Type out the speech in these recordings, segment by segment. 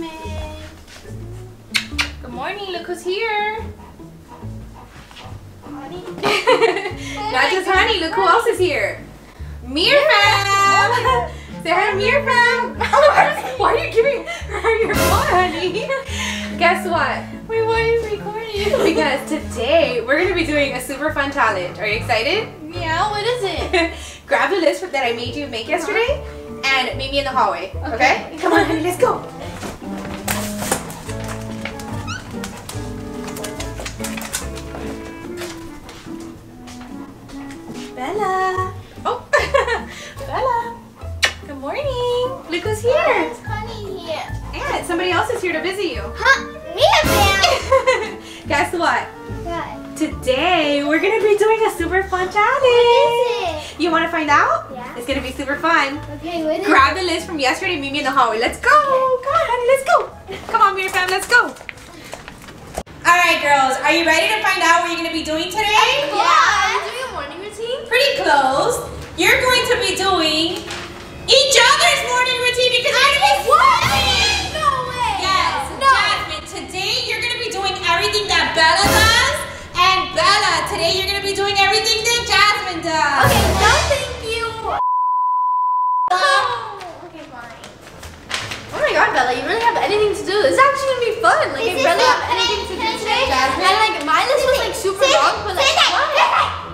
Jasmine. Good morning. Look who's here. Honey. Not just honey. Look who else is here. Mir fam. Say hi to Mir fam. Why are you giving her your phone, honey? Guess what? Wait, why are you recording? Because today we're gonna be doing a super fun challenge. Are you excited? yeah, what is it? Grab the list that I made you make yesterday uh-huh. and meet me in the hallway. Okay? Okay. Come on, honey. Let's go. Bella. Oh, Bella. Good morning. Look who's here. Honey here. And somebody else is here to visit you. Huh? Me a Guess what? What? Today we're gonna be doing a super fun challenge. It? You want to find out? Yeah. It's gonna be super fun. Okay, what is Grab the list from yesterday. Meet me in the hallway. Let's go. Come on, honey. Let's go. Come on, Mir fam. Let's go. All right, girls. Are you ready to find out what you're gonna be doing today? Yeah. Pretty close. You're going to be doing each other's morning routine because you're gonna be swapping. No way. Yes, No. Jasmine. Today you're gonna be doing everything that Bella does, and Bella, today you're gonna be doing everything that Jasmine does. Okay, no thank you. Um, okay, fine. Oh my god, Bella, you really have anything to do. This is actually gonna be fun. Like, this Bella have anything to do today, Jasmine? and like my list was like super long, but like, say that, what? say that. What?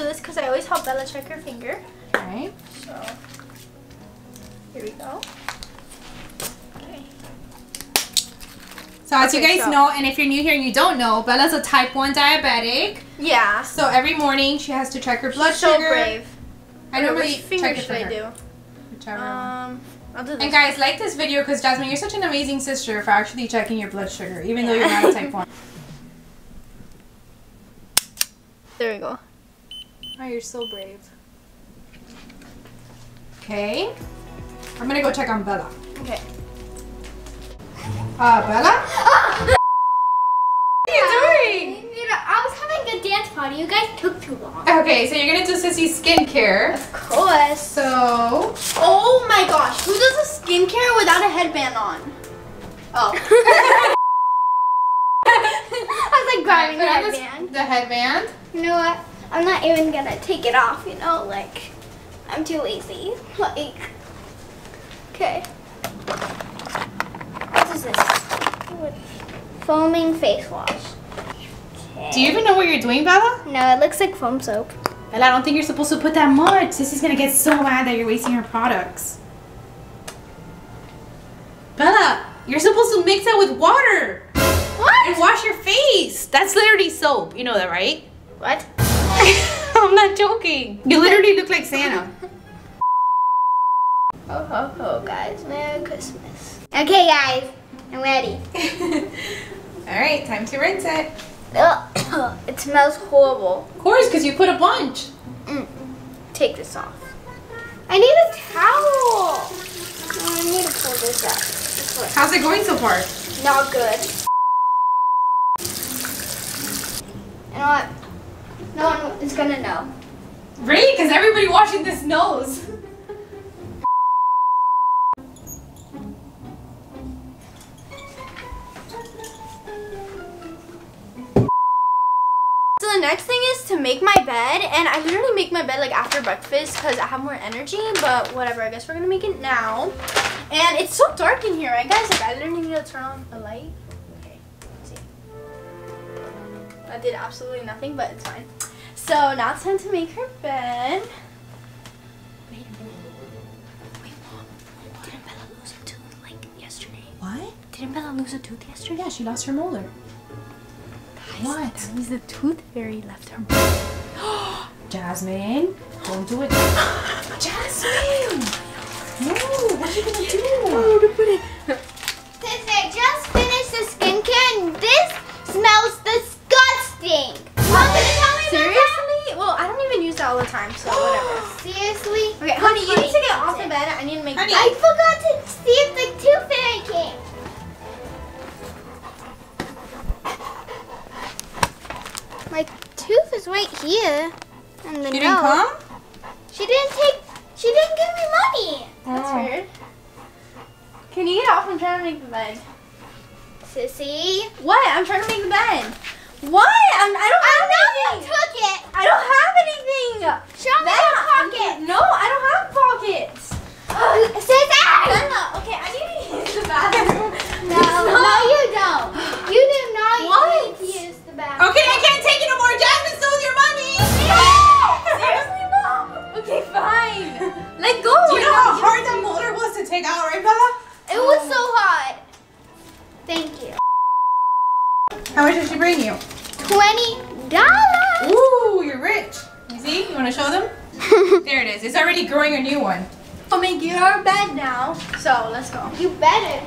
Do this because I always help Bella check her finger. Alright. So, here we go. Okay. So as you guys so- know, and if you're new here and you don't know, Bella's a type 1 diabetic. Yeah. So every morning she has to check her blood so sugar. brave. I normally Which finger check it for I her. do? Whichever. Um, I'll do this. And guys, like this video because Jasmine, you're such an amazing sister for actually checking your blood sugar, even though you're not a type 1. there we go. Oh, you're so brave. Okay. I'm gonna go check on Bella. Okay. Uh, Bella? what are you doing? You know, I was having a dance party. You guys took too long. Okay, so you're gonna do Sissy's skincare. Of course. So, Oh my gosh, who does a skincare without a headband on? Oh. I was like grabbing put on that this- band. the headband. You know what? I'm not even gonna take it off. You know, like I'm too lazy. Like, okay. What is this? Foaming face wash. Okay. Do you even know what you're doing, Bella? No, it looks like foam soap. Bella, I don't think you're supposed to put that much. Sissy's gonna get so mad that you're wasting her products. Bella, you're supposed to mix that with water What? and wash your face. That's literally soap. You know that, right? What? I'm not joking. You literally look like Santa. Ho ho ho, guys! Merry Christmas. Okay, guys, I'm ready. All right, time to rinse it. Ugh, it smells horrible. Of course, because you put a bunch. Mm. Take this off. I need a towel. Oh, I need to pull this up. This. How's it going so far? Not good. You know what? No one is gonna know. Really? Because everybody watching this knows. So the next thing is to make my bed, and I literally make my bed like after breakfast because I have more energy. But whatever, I guess we're gonna make it now. And it's so dark in here, right, guys? Like I literally need to turn on a light. Okay, see. I did absolutely nothing, but it's fine. So now it's time to make her bed. Wait a minute. Wait, mom. Didn't Bella lose a tooth like yesterday? What? Didn't Bella lose a tooth yesterday? Yeah, she lost her molar. What? That means the tooth fairy left her. Jasmine, don't do it. Jasmine! No, what are you gonna do? Oh, is. And the You didn't come? She didn't take. She didn't give me money. That's Oh. weird. Can you get off? I'm trying to make the bed. Sissy. What? I'm trying to make the bed. What? I'm, I don't I have know you anything. took it. I don't have anything. Show me Bella, your pocket. No, I don't have pockets. Sissy. Bella, okay, I need to use the bathroom. No, no, you don't. You do not What? need to use the bathroom. Okay, I can't take it no more. Fine. Let go. Do you know how hard that molar was to take out, right, Bella? It was so hot. Thank you. How much did she bring you? Twenty dollars. Ooh, you're rich. You see? You want to show them? There it is. It's already growing a new one. I'll make your bed now. So let's go. You better.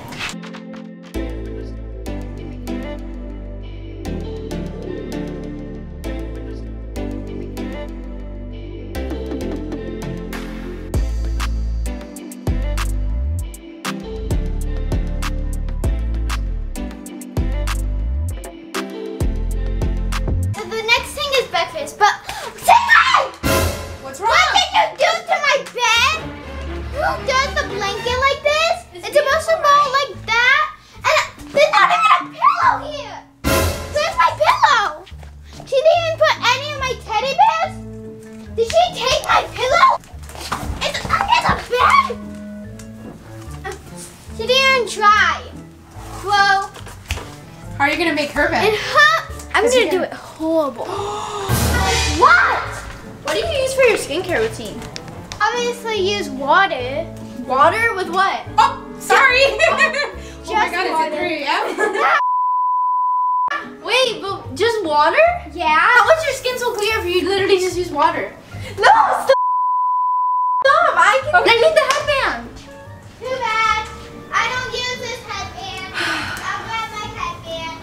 Water? Yeah. How is your skin so clear if you literally just use water? No, stop! Stop! I can. I need the headband. Too bad. I don't use this headband. I'll grab my headband.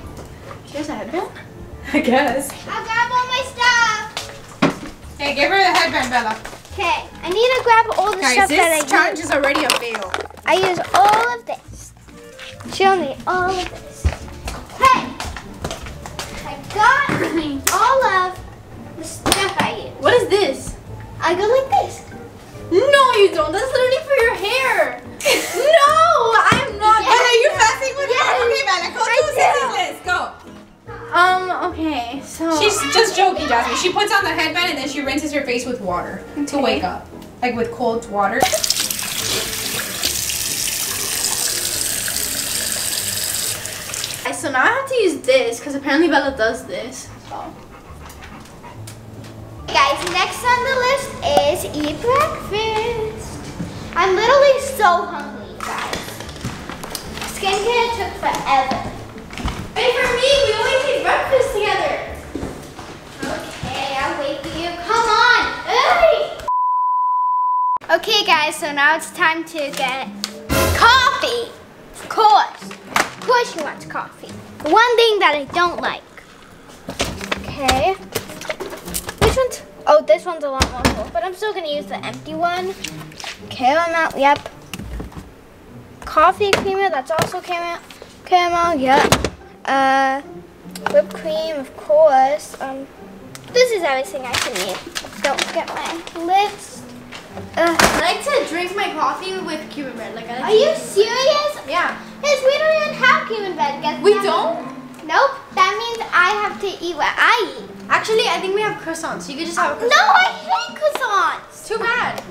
She has a headband. I guess. I'll grab all my stuff. Hey, give her the headband, Bella. Okay, I need to grab all the Guys, stuff that i this I challenge is already a fail. I use all of this. Show me all of this. Hey, I got all of the stuff I use. What is this? I go like this. No, you don't. That's literally for your hair. no, I'm not. Bella, are you fasting with Yes. her? Okay, Bella, go I do do. Sissy's list. Go. Um. Okay. So. She's just joking, Jasmine. She puts on the headband and then she rinses her face with water to wake up. Like with cold water. So now I have to use this because apparently Bella does this. So. Guys, next on the list is eat breakfast. I'm literally so hungry, guys. Skincare took forever. Wait for me. We always eat breakfast together. Okay, I'll wait for you. Come on, hurry. Okay, guys, so now it's time to get coffee. Of course. Of course she wants coffee. The one thing that I don't like. Okay. Which one's... Oh, this one's a lot more full, but I'm still going to use the empty one. Caramel, yep. Coffee creamer, that's also caramel. Caramel, yep. Uh, whipped cream, of course. Um, this is everything I can need. Don't forget my list. Uh, I like to drink my coffee with Cuban bread. Like I like are you serious? Yeah. Yes, we don't even have Cuban bread. Guess We don't. Nope. That means I have to eat what I eat. Actually, I think we have croissants. You could just have a No, croissant. I hate croissants. Too bad.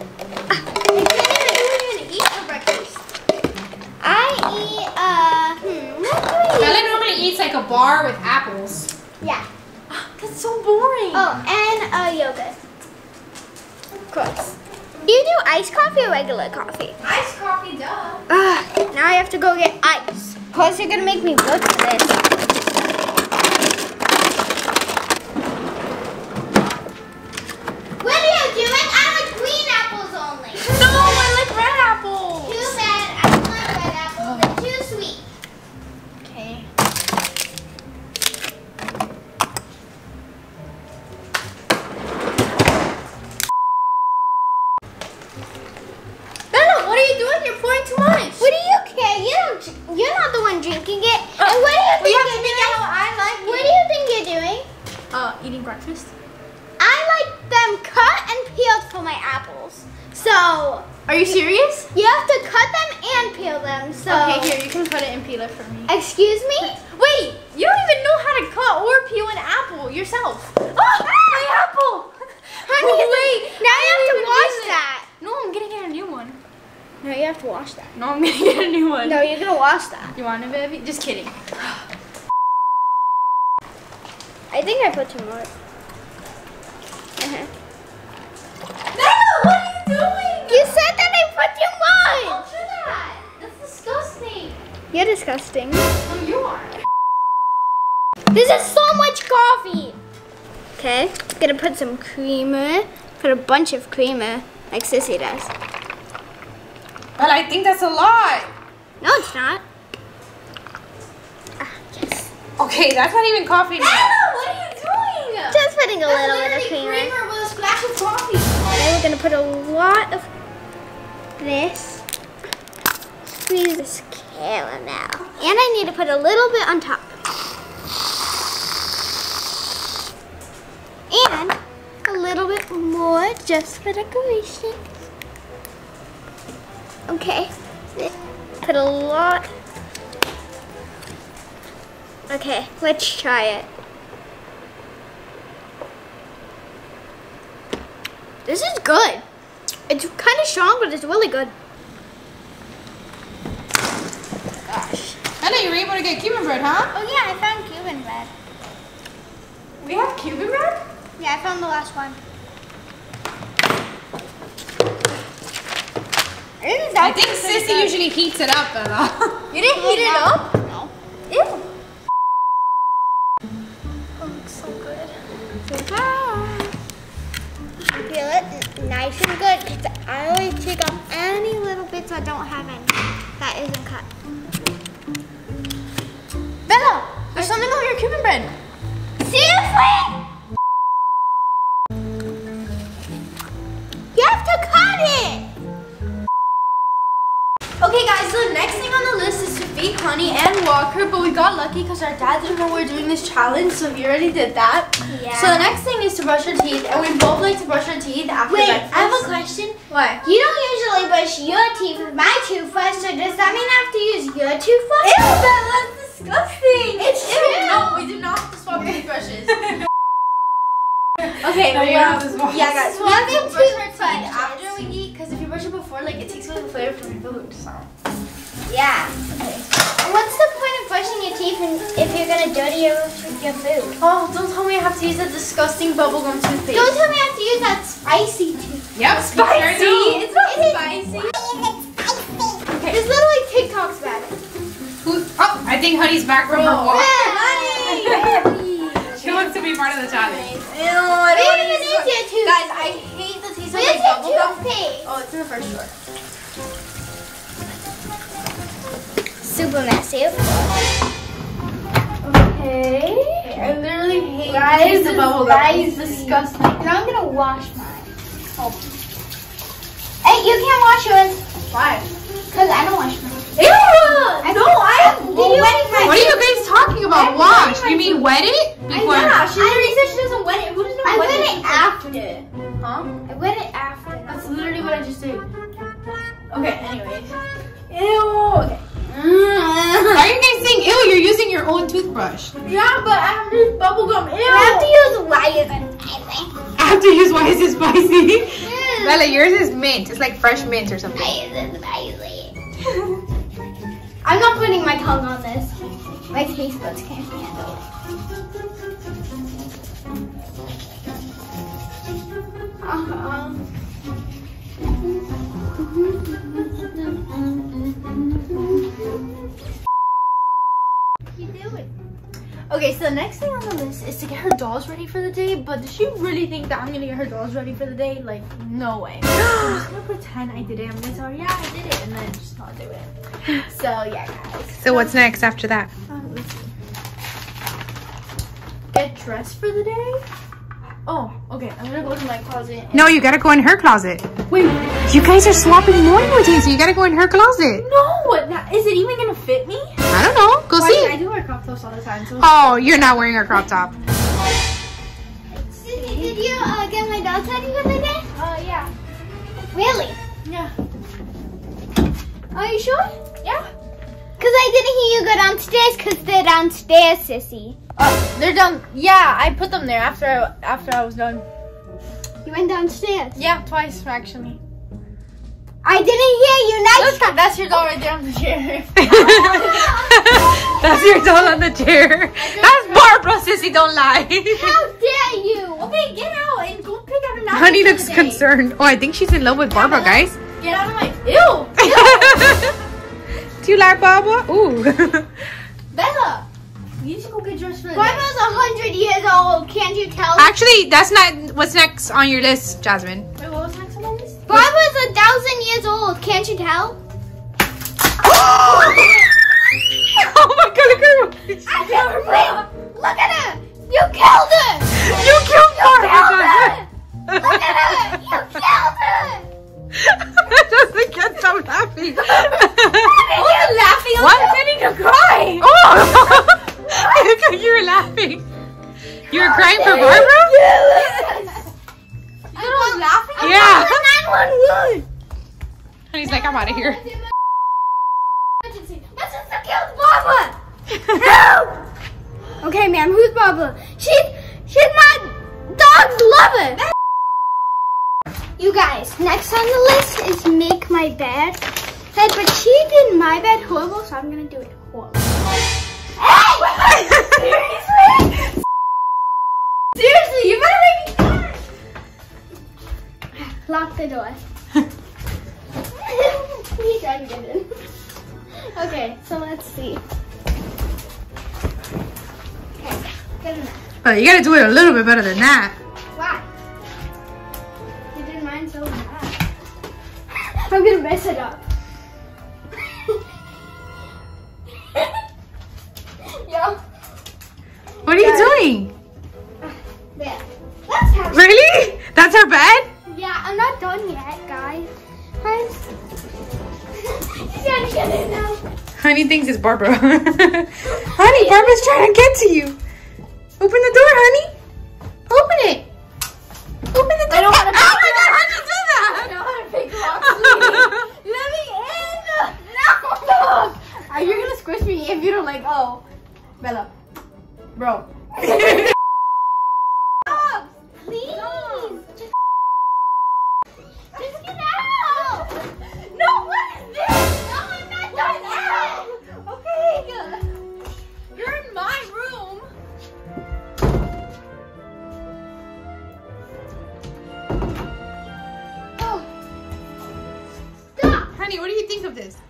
You can't even, you don't even eat for breakfast. I eat, uh, hmm, what do I Bella eat? normally eats like a bar with apples. Yeah. That's so boring. Oh, and uh, yogurt. Of course. Do you do iced coffee or regular coffee? Iced coffee, duh. Ugh, now I have to go get ice. Plus, you're gonna make me work for this. What are you doing? I like green apples only. No, I like red apples. Too bad. I don't like red apples. They're too sweet. Okay. Bella, what are you doing? You're pouring too much. What do you care? You don't. You're not the one drinking it. and what do you we think have to you're make doing? it how I like What it. do you think you're doing? Uh, eating breakfast. I like them cut and peeled for my apples. So Are you serious? you have to cut them and peel them. So Okay, here, you can cut it and peel it for me. Excuse me? Wait, you don't even know how to cut or peel an apple yourself. Oh, my apple! Honey, wait. Now you have to wash that. No, I'm gonna get a new one. No, you have to wash that. No, I'm gonna get a new one. No, you're gonna wash that. You want it, baby? Just kidding. I think I put too much. Uh-huh. Bella, what are you doing? You said that I put too Don't much. do that. That's disgusting. You're disgusting. No, you are. This is so much coffee. Okay, gonna put some creamer. Put a bunch of creamer, like Sissy does. But I think that's a lot. No, it's not. Ah, yes. Okay, that's not even coffee now. Bella, what are you doing? Just putting a That's little bit of creamer. creamer with a splash of coffee. And then we're gonna put a lot of this. Squeeze this caramel. And I need to put a little bit on top. And a little bit more just for decoration. Okay. Put a lot. Okay, let's try it. This is good. It's kind of strong, but it's really good. Gosh. Anna, you were able to get Cuban bread, huh? Oh yeah, I found Cuban bread. We have Cuban bread? Yeah, I found the last one. I think Sissy good. usually heats it up, Bella. You didn't heat it up? No. Ew. Oh, looks so good. Feel it nice and good. I always take off any little bits I don't have any that isn't cut. Bella, there's something on your Cuban bread. Seriously? Lucky because our dad didn't know we were doing this challenge, so he already did that. Yeah. So the next thing is to brush our teeth, and we both like to brush our teeth after Wait, breakfast. I have a question. What? You don't usually brush your teeth with my toothbrush, so does that mean I have to use your toothbrush? Ew, Bella, that's disgusting. It's Ew, true. No, we do not have to swap toothbrushes. okay, No, we're you gonna- to swap. Yeah, guys, we Swap have to the brush our teeth toothbrushes. after we eat, because if you brush it before, like, it takes away the flavor from your food, so. Yeah. What's the point of brushing your teeth in- if you're gonna dirty your, your food? Oh, don't tell me I have to use that disgusting bubblegum toothpaste. Don't tell me I have to use that spicy tooth. Yep, spicy. Sure It's not It is spicy. Okay. There's literally TikToks about it. Who, oh, I think Honey's back from her walk. Honey! She wants to be part of the challenge. Ew, I don't want Wait to use your toothpaste. Guys, I hate the taste of Where's like bubblegum. toothpaste? Oh, it's in the first drawer. Super messy. Okay. I literally hate Guys, the bubblegum. guys, It's disgusting. Now I'm gonna wash mine. Oh. Hey, you can't wash yours. Why? Because I don't wash mine. Ew! No, I am Did you- wetting my What are you guys talking about? Wash. You mean wet it? Before. Yeah, she literally said she doesn't wet it. Who doesn't I wet wet it after. Huh? I wet it after. That's literally what I just did. Okay, anyways. Ew. Okay. Mm. Why are you guys saying ew? You're using your own toothbrush. Yeah, but I have this bubblegum. Ew. I have to use wires and everything. I have to use why is it spicy? Bella, yours is mint. It's like fresh mint or something. Wires and spicy. I'm not putting my tongue on this. My taste buds can't handle it. Uh-huh. You do it. Okay, so the next thing on the list is to get her dolls ready for the day. But does she really think that I'm gonna get her dolls ready for the day? Like, no way. I'm just gonna pretend I did it. I'm gonna tell her, yeah, I did it, and then just not do it. So yeah, guys. So what's next after that? Um. Get dressed for the day. Oh, okay. I'm gonna go to my closet. No, you gotta go in her closet. Wait. You guys are swapping morning routines, so you gotta go in her closet. No. Now, is it even gonna fit me? I don't know. Go Why, I do wear crop tops all the time. So. Oh, you're not wearing a crop top. Did, did you uh, get my dolls ready for the day? Uh, yeah. Really? Yeah. Are you sure? Yeah. Because I didn't hear you go downstairs because they're downstairs, sissy. Uh, they're done. Yeah, I put them there after I, after I was done. You went downstairs. Yeah, twice actually. I didn't hear you next Look, that's your doll right there on the chair. That's your doll on the chair. That's Barbara, sissy. Don't lie. How dare you? okay, get out and go pick up a napkin. Honey for looks the day. concerned. Oh, I think she's in love with Barbara, guys. Get out of my. Ew. Do you like Barbara? Ooh. Bella. You should go get dressed for the. Barbara's a hundred years old. Can't you tell? Actually, that's not what's next on your list, Jasmine. Wait, what was next on the list? Barbara's a thousand years old. Can't you tell? oh my god, look at her. I killed her. Wait, look at her. You killed her. You killed killed oh Barbara. her. Look at her. You killed her. Doesn't get so happy. Oh, you're laughing. I'm What? pretending to cry. Oh! you were laughing. You were crying for Barbara? You I'm out of here. My sister killed Barbara. Help! Okay, ma'am. Who's Barbara? She's she's my dog's lover. You guys, next on the list is make my bed. Hey, but she did my bed horrible, so I'm gonna do it horrible. Hey! Seriously? Seriously, you better make me Lock the door. He's trying to get in. Okay, so let's see. Okay, good enough. But you gotta do it a little bit better than that. Why? You did mine so bad. I'm gonna mess it up. Honey thinks it's Barbara. honey, Barbara's trying to get to you. Open the door, honey. Of this?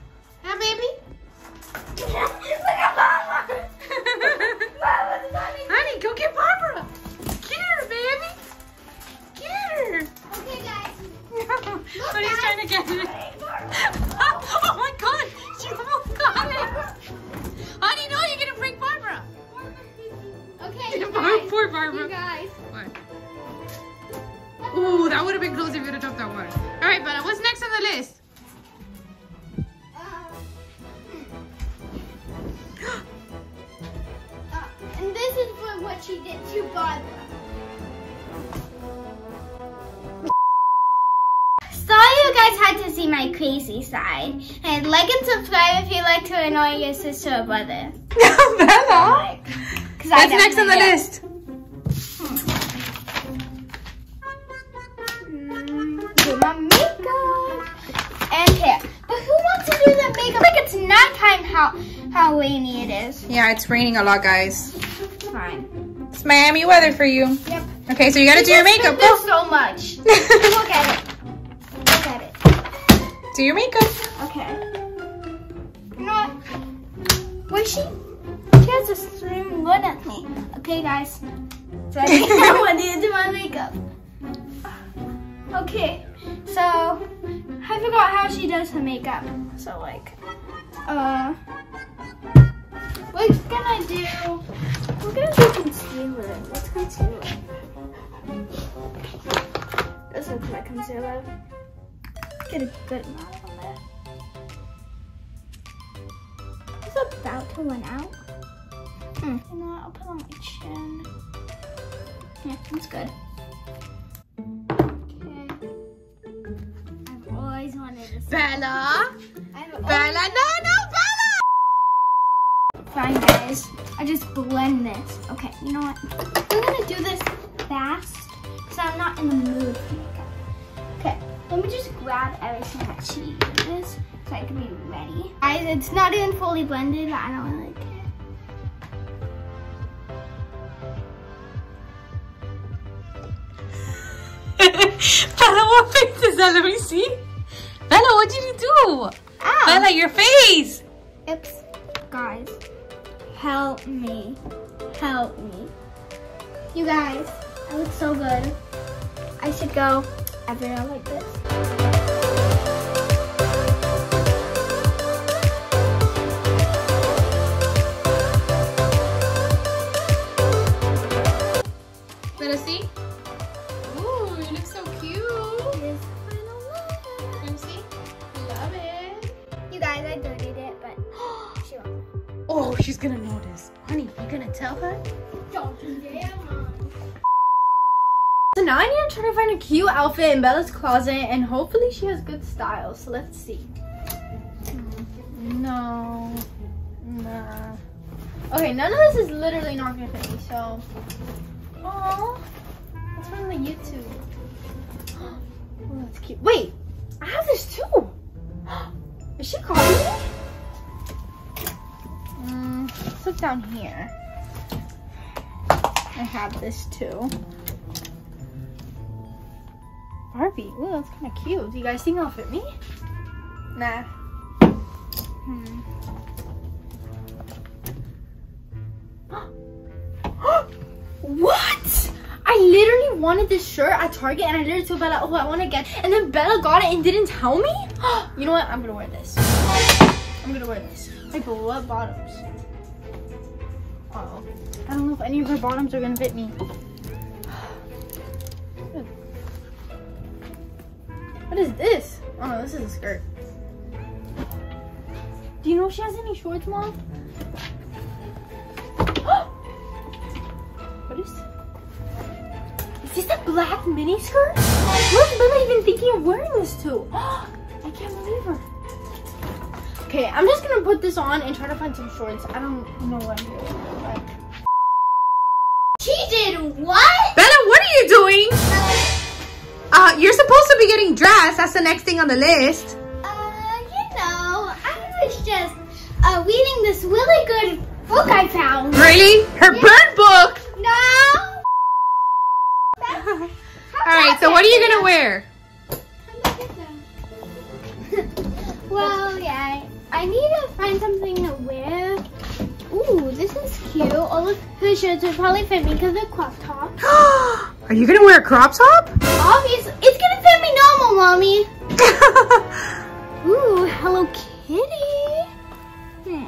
See my crazy side. And like and subscribe if you like to annoy your sister or brother. Bella. 'Cause I That's next on the definitely list. Do hmm. my makeup and hair. But who wants to do the makeup? Like it's nighttime how how rainy it is. Yeah, it's raining a lot, guys. Fine. It's Miami weather for you. Yep. Okay, so you gotta do your makeup. Go. so much. Look at it. Look at it. Do your makeup. Okay. You know what? Where's she? She has a same look at me. Okay, guys. Ready? I to do my makeup. Okay, so I forgot how she does her makeup. So like, uh, we're gonna do, we're gonna do concealer. What's concealer? This looks like concealer. Get a good amount on there. It's about to run out. Hmm. You know what? I'll put on my chin. Yeah, that's good. Okay. I've always wanted this. Bella. Bella, no, no, Bella. Fine, guys. I just blend this. Okay, you know what? I'm gonna do this fast because I'm not in the mood for makeup. Okay, let me just grab everything that she uses so I can be ready. Guys, it's not even fully blended, but I don't really care. Bella, what face is that? Let me see. Bella, what did you do? Ow! Bella, your face. Oops. Guys, help me. Help me. You guys, I look so good. I should go everywhere like this. Let us see. Ooh, you look so cute. This final look. Let me see. Love it. You guys, I dirtied it, but she won't. Oh, she's gonna notice. Honey, you gonna tell her? Don't you dare, now I need to try to find a cute outfit in Bella's closet and hopefully she has good style. So let's see. No. Nah. Okay, none of this is literally not gonna fit me, so. Oh, that's from the YouTube. Oh, that's cute. Wait, I have this too. Is she calling me? Mm, let's look down here. I have this too. Barbie. Ooh, that's kind of cute. Do you guys think it'll fit me? Nah. Hmm. what? I literally wanted this shirt at Target and I literally told Bella, oh, I want to get And then Bella got it and didn't tell me? you know what? I'm going to wear this. I'm going to wear this. Like, what bottoms? Uh oh I don't know if any of her bottoms are going to fit me. What is this? Oh no, this is a skirt. Do you know if she has any shorts, Mom? what is Is this a black mini skirt? What's Bella even thinking of wearing this to? I can't believe her. Okay, I'm just gonna put this on and try to find some shorts. I don't know what I'm doing. But... She did what? Bella, what are you doing? Uh, you're supposed to be getting dressed. That's the next thing on the list. Uh, you know, I was just uh, reading this really good book I found. Really? Her burn book. No. All right. So what are you gonna wear? well, yeah, I need to find something to wear. Ooh, this is cute. All of her shirts will probably fit me because they're crop tops. are you gonna wear a crop top? Mommy. Ooh, Hello Kitty. Hmm.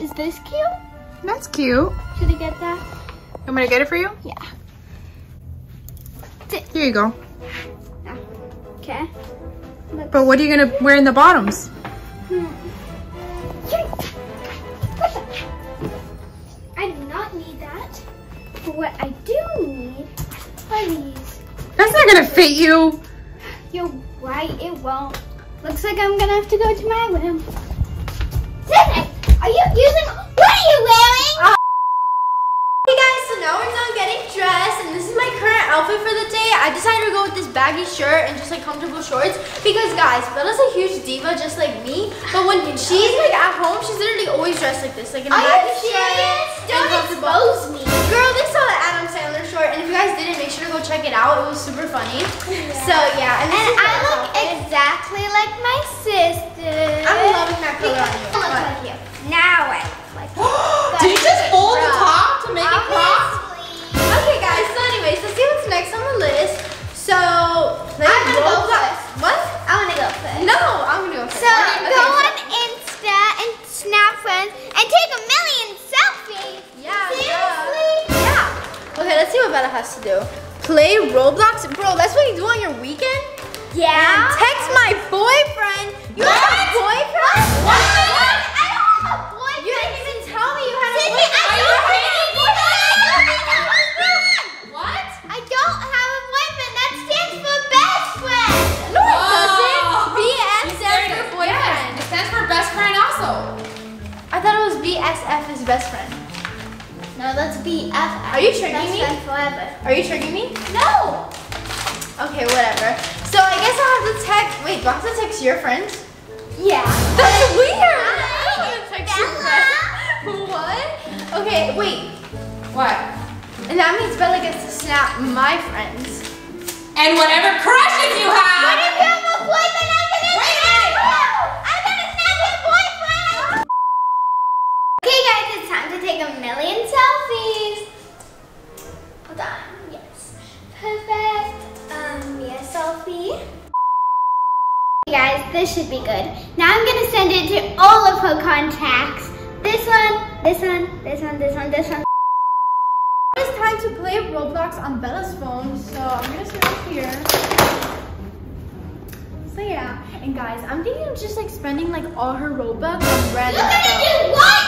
Is this cute? That's cute. Should I get that? I'm gonna get it for you. Yeah. Here you go. Okay. But what are you gonna wear in the bottoms? I do not need that. But what I do need are these. That's not gonna fit you. Like I'm gonna have to go to my room. Sydney, are you using? What are you wearing? Ah. Hey guys, so now we're done getting dressed and this is my current outfit for the day. I decided to go with this baggy shirt and just like comfortable shorts because guys, Bella's a huge diva just like me. But when she's like at home, she's literally always dressed like this, like in a Are baggy shirt. Don't comfortable- expose me. Girl, they saw the Adam Sandler short and if you guys didn't, make sure to go check it out. It was super funny. So yeah, and, this And I look. Exactly like my sister. I'm loving that color on you. Look like you. Now I like. Did you just fold the top to make it cropped? Obviously. Okay, guys. So, anyways, let's see what's next on the list. So, play I'm gonna go Roblox. first. What? I want to go first. No, I'm gonna go first. So Okay, go so- on Insta and Snap Friends and take a million selfies. Yeah, Seriously? Yeah. Okay, let's see what Bella has to do. Play Roblox, bro. That's what you do on your weekend. Yeah. And text my boyfriend. You have a boyfriend? What? I don't have a boyfriend. You didn't even tell me you had a boyfriend. I don't have a boyfriend. What? I don't have a boyfriend. That stands for best friend. No, it Oh. doesn't. BS stands for boyfriend. Yes, it stands for best friend also. I thought it was BSF is best friend. No, that's BFF. Are you tricking best me? friend forever. Are you tricking me? No. Okay, whatever. So I guess I'll have to text. Wait, do I have to text your friends? Yeah. That's weird. Hi, I don't want to text your friends. What? Okay, wait. What? And that means Bella gets to snap my friends. And whatever crushes you What have. if you have a boyfriend? Should be good. Now I'm gonna send it to all of her contacts. This one, this one, this one, this one, this one. It's time to play Roblox on Bella's phone, so I'm gonna start off here. So yeah, and guys, I'm thinking of just like spending like all her Robux on You're gonna do what?